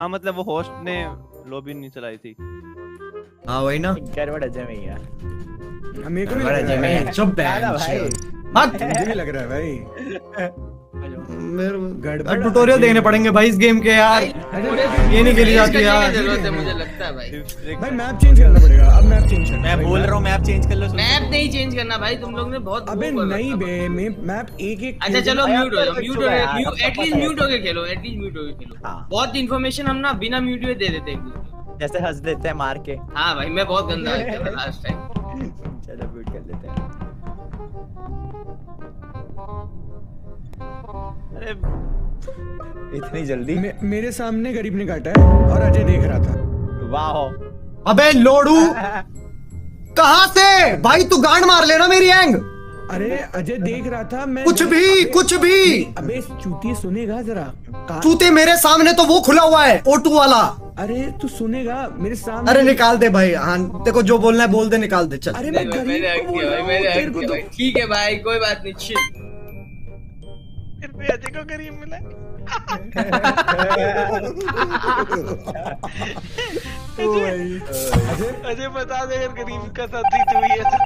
हाँ मतलब वो होस्ट ने लॉबी नहीं चलाई थी। हाँ वही ना। क्या अजय में यार हमें को भी बड़ा लग रहा है? जमे चुप बैठ भाई। मत मुझे भी लग रहा है भाई। मेरे ट्यूटोरियल देने पड़ेंगे भाई इस गेम के यार। ये नहीं खेली जाती यार। है मुझे लगता है भाई। भाई मैप चेंज करना पड़ेगा। अब मैप चेंज करना मैं बोल रहा हूँ मैप चेंज कर लो मैप नहीं चेंज करना भाई तुम लोग ने बहुत अबे नहीं बे मैप एक एक अच्छा चलो म्यूट हो जाओ म्यूट हो यार, एटलीस्ट म्यूट होके खेलो एटलीस्ट म्यूट होके खेलो। हाँ। बहुत इन्फॉर्मेशन हम ना बिना म्यूट हुए दे देते हैं। जैसे हंस देते हैं मार के। हाँ भाई मैं बहुत गंदा था लास्ट टाइम चलो म्यूट कर लेते हैं। अरे इतनी जल्दी? मे, मेरे सामने गरीब ने काटा है और अजय देख रहा था। वाह। अबे लोडू! कहा से? भाई तू गांड मार लेना मेरी एंग। अरे अजय देख रहा था मैं कुछ भी अबे- कुछ भी। अबे चूती सुनेगा जरा? चूते मेरे सामने तो वो खुला हुआ है ओटू वाला। अरे तू सुनेगा मेरे सामने अरे निकाल दे भाई हाँ देखो जो बोलना है बोल दे निकाल दे चल। अरे मैं गरीब को बोल रहा हूँ तो ठीक है भाई कोई बात नहीं chill। फिर भी अजय को गरीब मिला अजय अजय बता दे अगर गरीब का साथी तू ही तो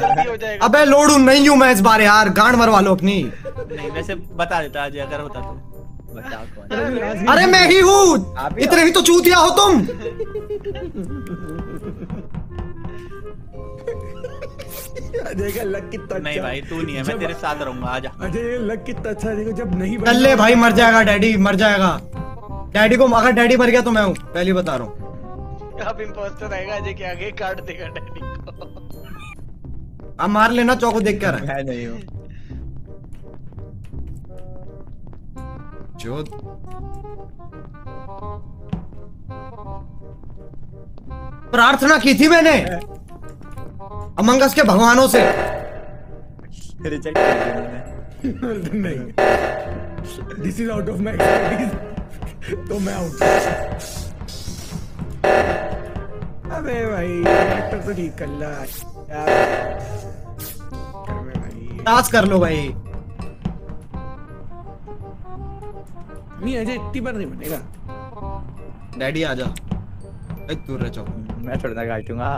जल्दी हो जाएगा। अबे लोडू नहीं हूँ मैं इस बार यार गांड मरवा लो अपनी। नहीं वैसे बता देता अजय अगर होता तो। अरे मैं ही। हूँ इतने ही। तो चूतिया हो तुम। अजय का कितना नहीं भाई तू नहीं है मैं जब- तेरे साथ रहूँगा आजा कितना अच्छा देखो जब नहीं चल भाई मर जाएगा डैडी मर जाएगा। डैडी को अगर डैडी मर गया तो मैं हूँ पहले बता रहा हूँ। अब इम्पोस्टर आएगा अजय के आगे काट देगा डैडी को। अब मार लेना चौको देख कर नहीं हूँ। जो प्रार्थना की थी मैंने। अमंगस के भगवानों से। रिजेक्ट कर दिया मैंने। नहीं। This is out of my expertise तो मैं आउट अबे भाई एक्टर तो ठीक कर ला। यार। कर भाई टास्क कर लो भाई। नहीं अजय इतनी बार नहीं बनेगा। डैडी आजा एक दूर रह जाओ। मैं थोड़ा ना काटूँगा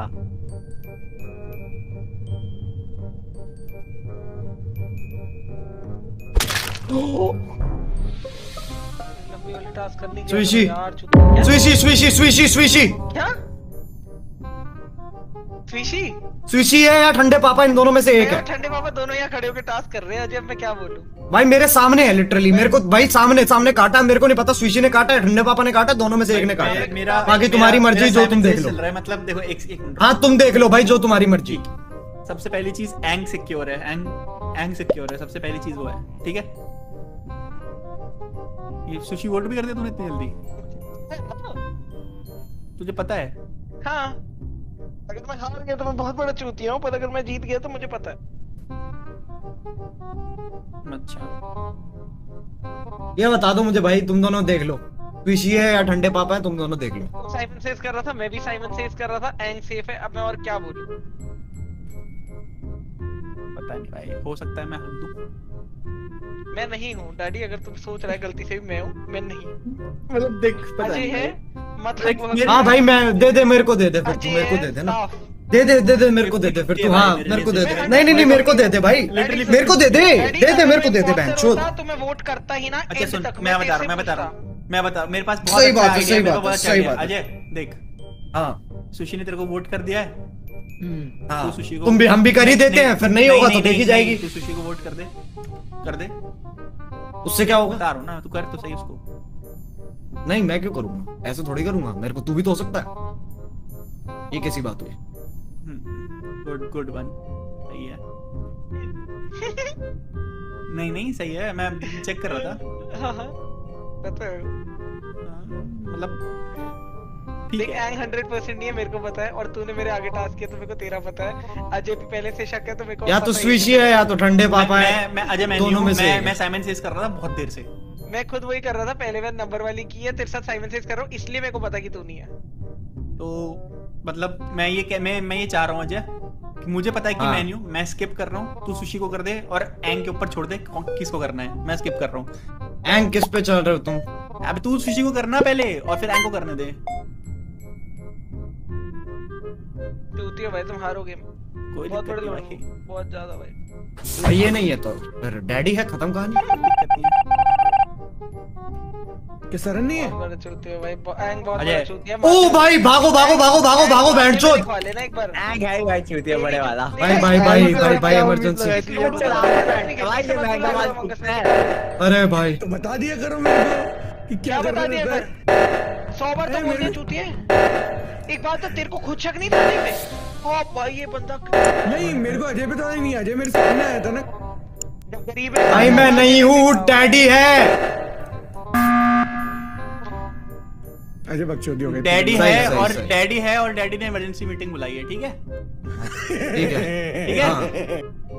लंबी वाली टास्क करनी क्या स्विशी। स्विशी स्विशी स्विशी स्विशी क्या? स्विशी स्विशी है या ठंडे पापा इन दोनों में से एक है। ठंडे पापा दोनों यहाँ खड़े होकर टास्क कर रहे हैं अजय मैं क्या बोलूँ? भाई मेरे सामने है लिटरली मेरे को भाई सामने सामने काटा है मेरे को नहीं पता स्विशी ने काटा है ठंडे पापा ने काटा है दोनों में से एक ने काटा है। बाकी तुम्हारी मर्ज़ी जो तुम देख लो। चल रहा है मतलब देखो एक एक हाँ तुम देख लो भाई जो तुम्हारी मर्ज़ी। सबसे पहली चीज़ एंग सिक्योर है। एंग एंग सिक्योर है। सबसे पहली चीज़ वो है। ठीक है? ये सुशी वोट भी कर दिया तूने इतनी जल्दी? तुझे पता है? हाँ। अगर मैं हार गया तो मैं बहुत बड़ा चूतिया हूँ पर अगर मैं जीत गया तो मुझे पता है। अच्छा। ये बता दो मुझे भाई तुम दोनों देख लो। स्विशी है या ठंडे पापा है तुम दोनों देख लो। तो साइमन सेज कर रहा था मैं भी साइमन सेज कर रहा था एंग सेफ़ है अब मैं और क्या बोलूँ? पता नहीं भाई हो सकता है मैं हक दूँ। मैं नहीं हूँ डैडी अगर तुम सोच रहा है गलती से भी मैं हूँ मैं नहीं मतलब देख पता अजय नहीं है। मतलब हाँ भाई मैं दे दे मेरे को दे दे फिर तू मेरे को दे दे ना दे दे दे दे मेरे को दे दे फिर तू हाँ मेरे को दे दे नहीं नहीं नहीं मेरे को दे दे भाई। मेरे को दे दे। दे दे मेरे को दे दे बहन चोद तो मैं वोट करता ही ना अच्छा सुन मैं बता रहा हूँ मैं बता रहा हूँ। मैं बता मेरे पास बहुत सही अच्छा बात है, सही बात है, अच्छा सही बात अजय देख। हाँ। सुशी ने तेरे को वोट कर दिया है? हाँ तू सुशी तुम भी हम भी कर ही देते हैं फिर नहीं होगा तो देखी जाएगी। सुशी को वोट कर दे। कर दे। उससे क्या होगा? बता रहा हूँ ना तू कर तो सही उसको। नहीं मैं क्यों करूँगा ऐसे थोड़ी करूँगा। मेरे को तू भी तो हो सकता है। ये कैसी बात हुई? गुड गुड वन सही है। नहीं नहीं सही है। मैं चेक कर रहा था। हाँ, हाँ, पता है। हाँ, मतलब ठीक देख है। एंग हंड्रेड परसेंट नहीं है मेरे को पता है और तूने मेरे आगे टास्क किया तो मेरे को तेरा पता है। अजय भी पहले से शक है तो मेरे को या तो ही स्विशी है। या तो ठंडे पापा है। मैं अजय मैं दोनों में से मैं मैं। साइमन सेज कर रहा था बहुत देर से। मैं खुद वही कर रहा था पहले मैंने नंबर वाली की है तेरे साथ साइमन सेज कर रहा हूँ इसलिए मेरे को पता कि तू नहीं है तो मतलब मैं ये कह- मैं मैं ये चाह रहा हूँ अजय कि मुझे पता है कि हाँ। मैं नहीं मैं स्किप कर रहा हूँ तू सुशी को कर दे और एंग के ऊपर छोड़ दे कौन- किसको करना है मैं स्किप कर रहा हूँ। एंग किस पे चल रहे हो तुम? अब तू सुशी को करना पहले और फिर एंग को करने दे। चूतिया भाई तुम हारोगे। कोई बहुत बड़े लोग बहुत ज़्यादा भाई। भाई ये नहीं है तो फिर डैडी है खत्म कहानी। नहीं है। कि सरन नहीं है? चूतिया भाई एंग बहुत बड़ा चूतिया ओ भाई भागो भागो भागो भागो भागो बैंचोद खा लेना एक बार। एंग है भाई चूतिया बड़े वाला। भाई भाई भाई भाई भाई इमरजेंसी भाई ये महँगा माल पूछता है। अरे भाई। तो बता दिया करो मेरे को कि क्या क्या बता दिया रहता कर सौ बार तो ए, बोल दिया मेरे- एक बात तो तेरे को खुद शक नहीं था ओ भाई ये बंदा नहीं मेरे को अजय पे तो नहीं अजय मेरे सामने आया था ना। गरीब है। भाई मैं नहीं हूँ डैडी है। अजय बकचोदी हो गई डैडी है सही, और डैडी है और डैडी ने इमरजेंसी मीटिंग बुलाई है ठीक है? ठीक है। ठीक है? हाँ,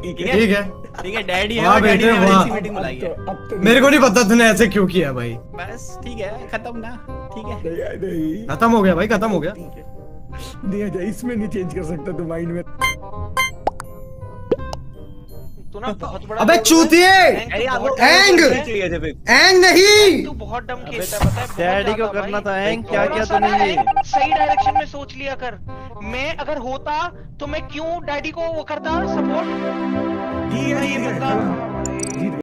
ठीक है? ठीक है। डैडी है और डैडी ने इमरजेंसी मीटिंग बुलाई तो है तो मेरे को नहीं पता तूने ऐसे क्यों किया भाई। बस ठीक है खत्म ना ठीक है। खत्म हो गया भाई खत्म हो गया। नहीं अजय इसमें नहीं चेंज कर सकता तू माइंड में। तू ना बहुत बड़ा अबे चूतिए! एंग चाहिए अजय पे एंग नहीं! तू बहुत डम खेलता पता है? डैडी को करना था एंग क्या क्या तूने ये सही डायरेक्शन में सोच लिया कर। मैं अगर होता तो मैं क्यों डैडी को वो करता? सपोर्ट ये ये करता। है।